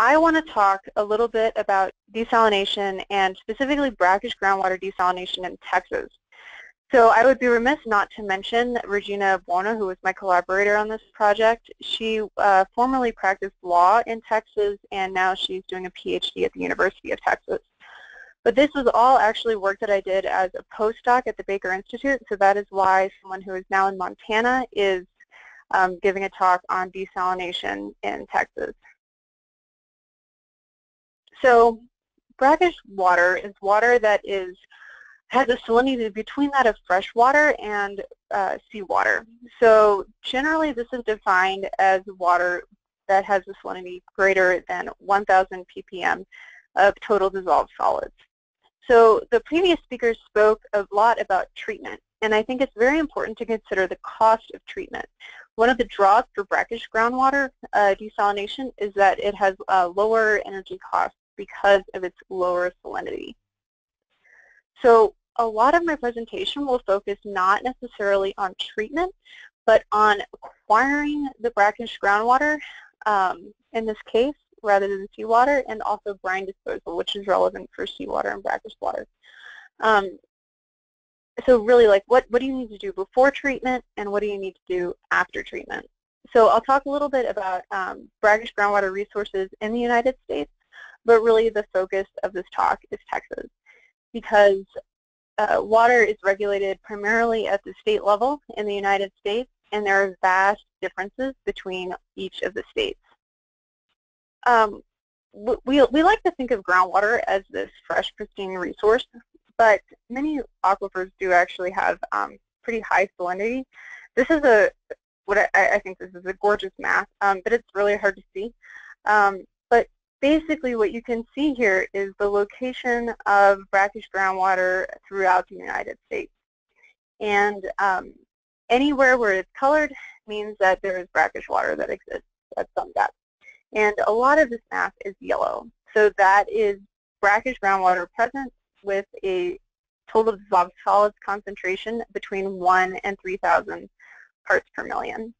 I want to talk a little bit about desalination and specifically brackish groundwater desalination in Texas. So I would be remiss not to mention Regina Buono, who was my collaborator on this project. She uh, formerly practiced law in Texas, and now she's doing a PhD at the University of Texas. But this was all actually work that I did as a postdoc at the Baker Institute, so that is why someone who is now in Montana is um, giving a talk on desalination in Texas. So brackish water is water that is has a salinity between that of fresh water and uh, seawater. So generally this is defined as water that has a salinity greater than 1,000 ppm of total dissolved solids. So the previous speakers spoke a lot about treatment, and I think it's very important to consider the cost of treatment. One of the draws for brackish groundwater uh, desalination is that it has lower energy costs because of its lower salinity. So a lot of my presentation will focus not necessarily on treatment, but on acquiring the brackish groundwater, um, in this case, rather than seawater, and also brine disposal, which is relevant for seawater and brackish water. Um, so really, like, what, what do you need to do before treatment, and what do you need to do after treatment? So I'll talk a little bit about um, brackish groundwater resources in the United States, but really the focus of this talk is Texas, because uh, water is regulated primarily at the state level in the United States, and there are vast differences between each of the states. Um, we, we like to think of groundwater as this fresh, pristine resource, but many aquifers do actually have um, pretty high salinity. This is a, what I, I think this is a gorgeous map, um, but it's really hard to see. Um, basically what you can see here is the location of brackish groundwater throughout the United States. And um, anywhere where it's colored means that there is brackish water that exists at some depth. And a lot of this map is yellow. So that is brackish groundwater present with a total dissolved solids concentration between 1 and 3,000 parts per million.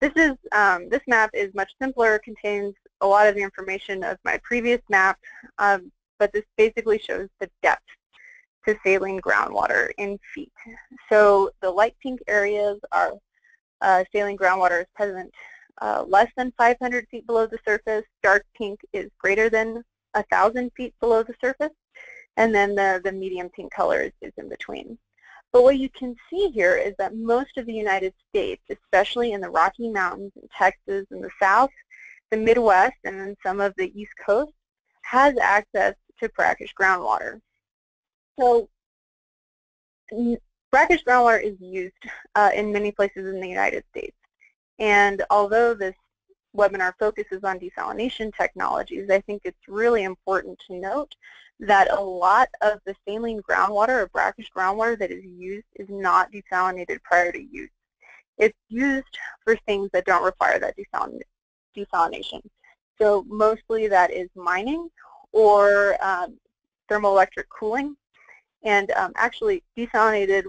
This is um, this map is much simpler, contains a lot of the information of my previous map, um, but this basically shows the depth to saline groundwater in feet. So the light pink areas are uh, saline groundwater is present uh, less than 500 feet below the surface. Dark pink is greater than 1,000 feet below the surface. And then the, the medium pink color is, is in between. But what you can see here is that most of the United States, especially in the Rocky Mountains in Texas and the South, the Midwest, and then some of the East Coast, has access to brackish groundwater. So brackish groundwater is used uh, in many places in the United States. And although this webinar focuses on desalination technologies, I think it's really important to note that a lot of the saline groundwater or brackish groundwater that is used is not desalinated prior to use. It's used for things that don't require that desalination. So mostly that is mining or um, thermoelectric cooling. And um, actually desalinated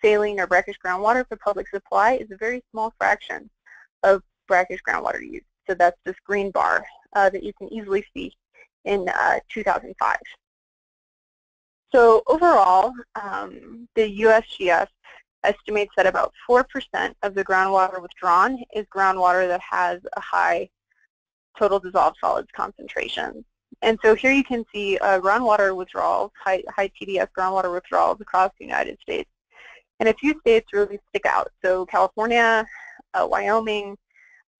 saline or brackish groundwater for public supply is a very small fraction of brackish groundwater use. So that's this green bar uh, that you can easily see in uh, 2005. So overall, um, the USGS estimates that about 4% of the groundwater withdrawn is groundwater that has a high total dissolved solids concentration. And so here you can see uh, groundwater withdrawals, high, high TDS groundwater withdrawals across the United States. And a few states really stick out. So California, uh, Wyoming,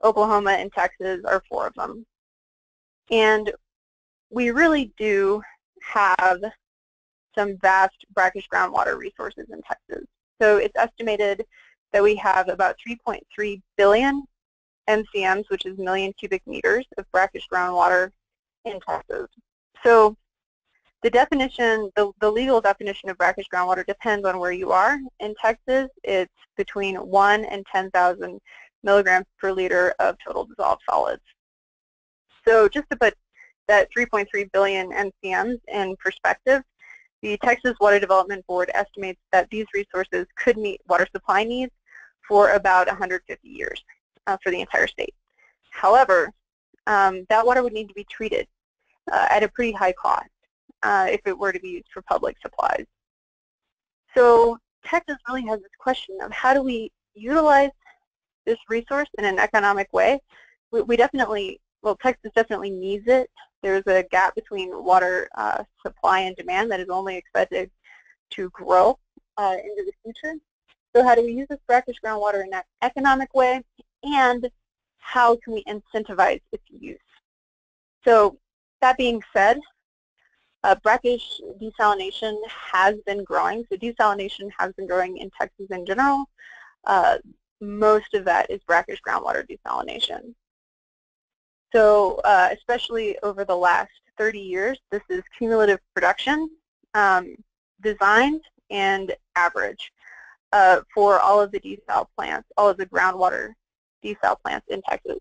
Oklahoma, and Texas are four of them. And we really do have some vast brackish groundwater resources in Texas. So it's estimated that we have about 3.3 billion MCMs, which is million cubic meters of brackish groundwater in Texas. So the definition, the, the legal definition of brackish groundwater depends on where you are. In Texas, it's between 1 and 10,000 milligrams per liter of total dissolved solids. So just to put that 3.3 billion MCMs in perspective, the Texas Water Development Board estimates that these resources could meet water supply needs for about 150 years uh, for the entire state. However, um, that water would need to be treated uh, at a pretty high cost uh, if it were to be used for public supplies. So Texas really has this question of how do we utilize this resource in an economic way? We, we definitely, well, Texas definitely needs it. There's a gap between water uh, supply and demand that is only expected to grow uh, into the future. So how do we use this brackish groundwater in an economic way? And how can we incentivize its use? So that being said, uh, brackish desalination has been growing. So desalination has been growing in Texas in general. Uh, most of that is brackish groundwater desalination. So uh, especially over the last 30 years, this is cumulative production, um, designed and average uh, for all of the desal plants, all of the groundwater desal plants in Texas.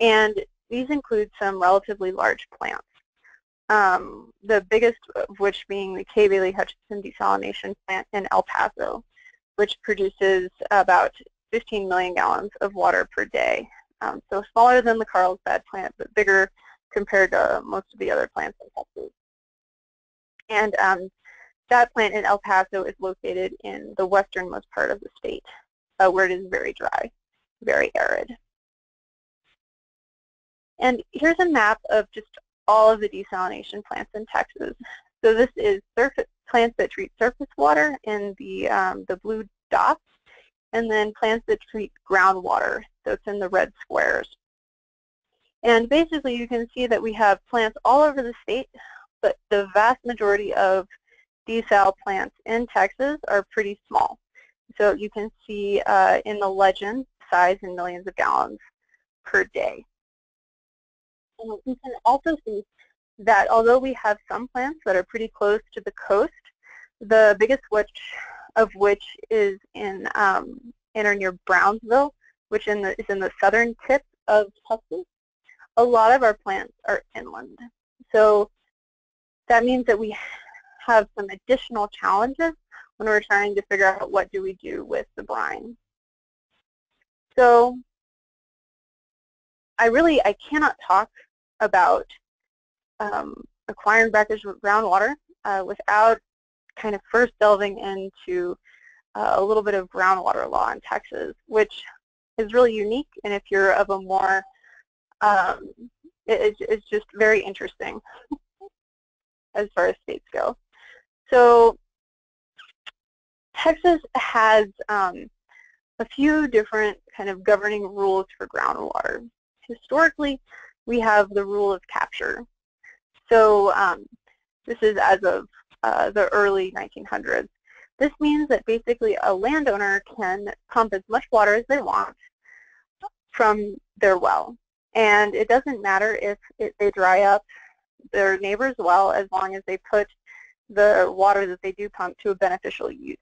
And these include some relatively large plants. Um, the biggest of which being the Kay Bailey Hutchison desalination plant in El Paso, which produces about 15 million gallons of water per day. Um, so smaller than the Carlsbad plant, but bigger compared to most of the other plants in Texas. And um, that plant in El Paso is located in the westernmost part of the state, uh, where it is very dry, very arid. And here's a map of just all of the desalination plants in Texas. So this is surface plants that treat surface water in the, um, the blue dots, and then plants that treat groundwater, so it's in the red squares. And basically you can see that we have plants all over the state, but the vast majority of desal plants in Texas are pretty small. So you can see uh, in the legend size in millions of gallons per day. And we can also see that although we have some plants that are pretty close to the coast, the biggest which of which is in um, in or near Brownsville, which in the, is in the southern tip of Texas, a lot of our plants are inland. So that means that we have some additional challenges when we're trying to figure out what do we do with the brine. So I really, I cannot talk about um, acquiring brackish groundwater uh, without kind of first delving into uh, a little bit of groundwater law in Texas, which is really unique. And if you're of a more, um, it, it's just very interesting as far as states go. So Texas has um, a few different kind of governing rules for groundwater. Historically, we have the rule of capture. So um, this is as of uh, the early 1900s. This means that basically a landowner can pump as much water as they want from their well. And it doesn't matter if it, they dry up their neighbor's well as long as they put the water that they do pump to a beneficial use.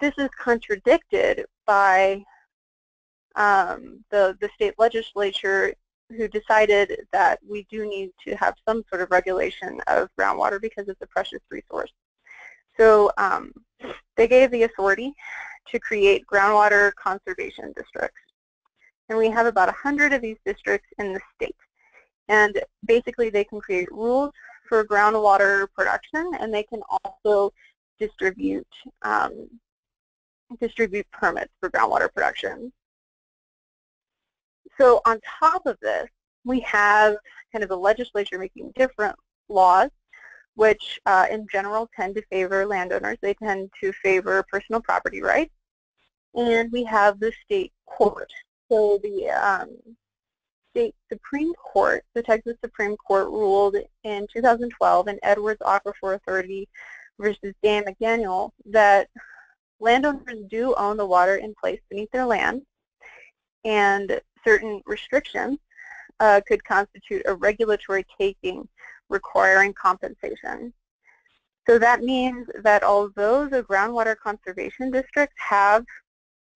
This is contradicted by um, the, the state legislature who decided that we do need to have some sort of regulation of groundwater because it's a precious resource. So um, they gave the authority to create groundwater conservation districts. And we have about 100 of these districts in the state. And basically they can create rules for groundwater production and they can also distribute um, distribute permits for groundwater production. So on top of this, we have kind of the legislature making different laws, which uh, in general tend to favor landowners. They tend to favor personal property rights. And we have the state court. So the um, state Supreme Court, the Texas Supreme Court ruled in 2012 in Edwards Aquifer Authority versus Day and McDaniel that landowners do own the water in place beneath their land and certain restrictions uh, could constitute a regulatory taking requiring compensation. So that means that although the groundwater conservation districts have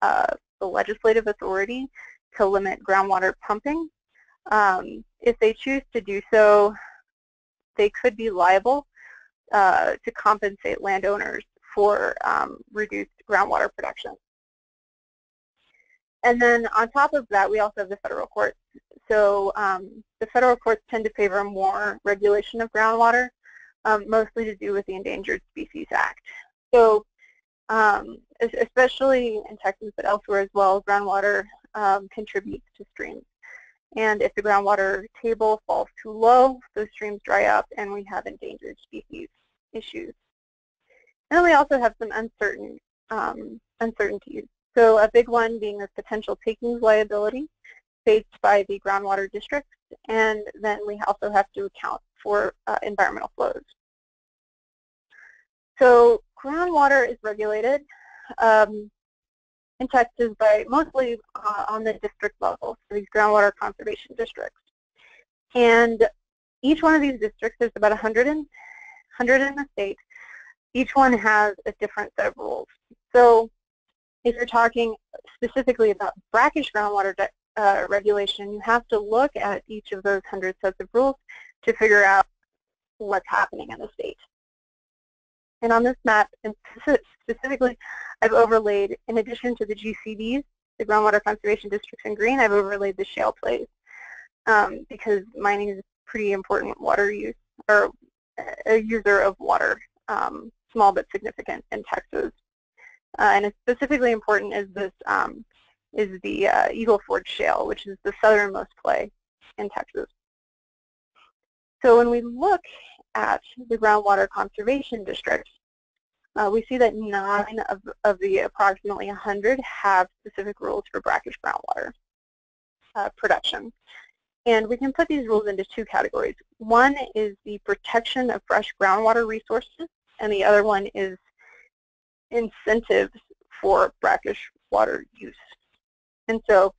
uh, the legislative authority to limit groundwater pumping, um, if they choose to do so, they could be liable uh, to compensate landowners for um, reduced groundwater production. And then on top of that, we also have the federal courts. So um, the federal courts tend to favor more regulation of groundwater, um, mostly to do with the Endangered Species Act. So um, especially in Texas, but elsewhere as well, groundwater um, contributes to streams. And if the groundwater table falls too low, those streams dry up and we have endangered species issues. And then we also have some uncertain um, uncertainties. So a big one being the potential takings liability faced by the groundwater districts, and then we also have to account for uh, environmental flows. So groundwater is regulated um, in Texas by mostly uh, on the district level, so these groundwater conservation districts. And each one of these districts, there's about 100 in, 100 in the state, each one has a different set of rules. So if you're talking specifically about brackish groundwater uh, regulation, you have to look at each of those 100 sets of rules to figure out what's happening in the state. And on this map, specifically, I've overlaid, in addition to the GCDs, the groundwater conservation districts in green, I've overlaid the shale plays um, because mining is a pretty important water use, or a user of water, um, small but significant in Texas. Uh, and it's specifically important is this um, is the uh, Eagle Ford Shale, which is the southernmost play in Texas. So when we look at the groundwater conservation districts, uh, we see that nine of, of the approximately 100 have specific rules for brackish groundwater uh, production. And we can put these rules into two categories. One is the protection of fresh groundwater resources, and the other one is incentives for brackish water use. And so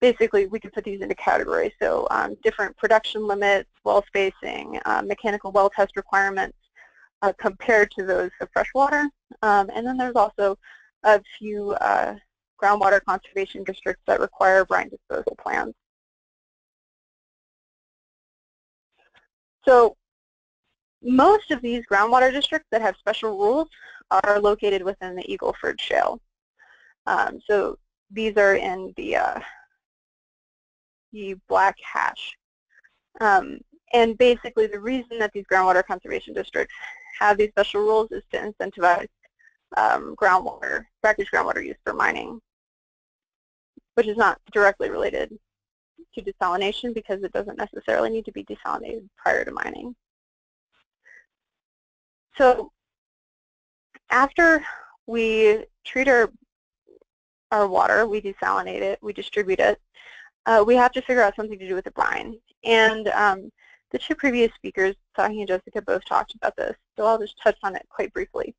basically we can put these into categories. So um, different production limits, well spacing, uh, mechanical well test requirements uh, compared to those of freshwater. Um, and then there's also a few uh, groundwater conservation districts that require brine disposal plans. So most of these groundwater districts that have special rules are located within the Eagle Ford Shale. Um, so these are in the uh, the black hash. Um, and basically the reason that these groundwater conservation districts have these special rules is to incentivize um, groundwater, brackish groundwater use for mining, which is not directly related to desalination because it doesn't necessarily need to be desalinated prior to mining. So after we treat our, our water, we desalinate it, we distribute it, uh, we have to figure out something to do with the brine. And um, the two previous speakers, Tzahi and Jessica, both talked about this, so I'll just touch on it quite briefly.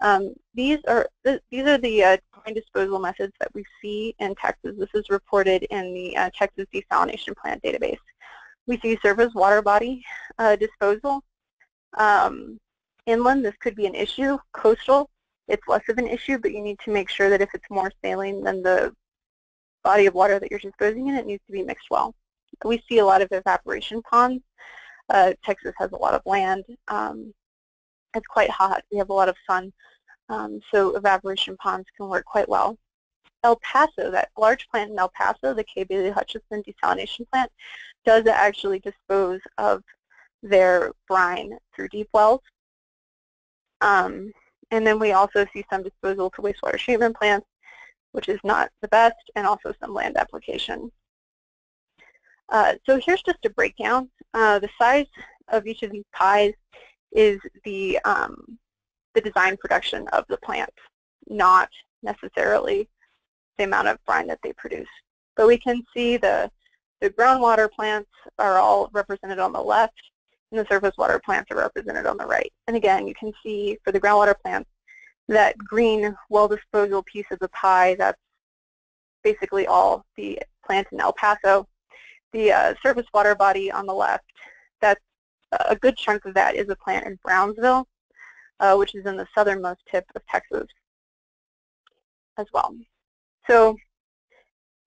Um, these are th these are the uh, brine disposal methods that we see in Texas. This is reported in the uh, Texas Desalination Plant database. We see surface water body uh, disposal. Um, inland, this could be an issue. Coastal, it's less of an issue, but you need to make sure that if it's more saline than the body of water that you're disposing in, it needs to be mixed well. We see a lot of evaporation ponds. Uh, Texas has a lot of land. Um, it's quite hot. We have a lot of sun. Um, so evaporation ponds can work quite well. El Paso, that large plant in El Paso, the Kay Bailey Hutchison desalination plant, does actually dispose of their brine through deep wells. Um, and then we also see some disposal to wastewater treatment plants which is not the best, and also some land application. Uh, so here's just a breakdown. Uh, the size of each of these pies is the, um, the design production of the plant, not necessarily the amount of brine that they produce. But we can see the, the groundwater plants are all represented on the left, and the surface water plants are represented on the right. And again, you can see for the groundwater plants, that green well disposal piece of the pie, that's basically all the plant in El Paso. The uh, surface water body on the left, that's a good chunk of that is a plant in Brownsville, uh, which is in the southernmost tip of Texas as well. So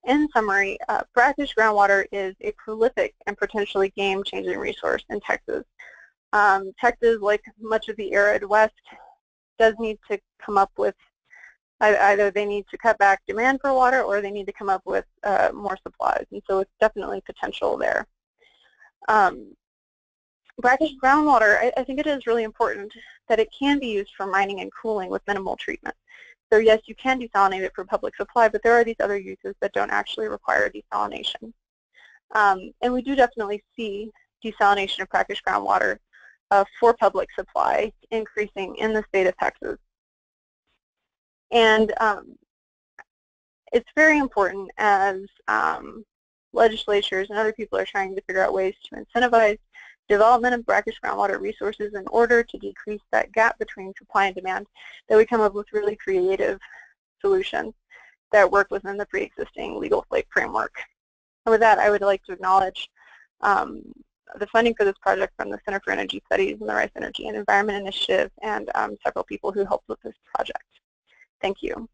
in summary, uh, brackish groundwater is a prolific and potentially game-changing resource in Texas. Um, Texas, like much of the arid West, does need to come up with Either they need to cut back demand for water or they need to come up with uh, more supplies. And so it's definitely potential there. Um, brackish groundwater, I, I think it is really important that it can be used for mining and cooling with minimal treatment. So yes, you can desalinate it for public supply, but there are these other uses that don't actually require desalination. Um, and we do definitely see desalination of brackish groundwater uh, for public supply increasing in the state of Texas. And um, it's very important as um, legislatures and other people are trying to figure out ways to incentivize development of brackish groundwater resources in order to decrease that gap between supply and demand, that we come up with really creative solutions that work within the pre-existing legal framework. And with that, I would like to acknowledge um, the funding for this project from the Center for Energy Studies and the Rice Energy and Environment Initiative and um, several people who helped with this project. Thank you.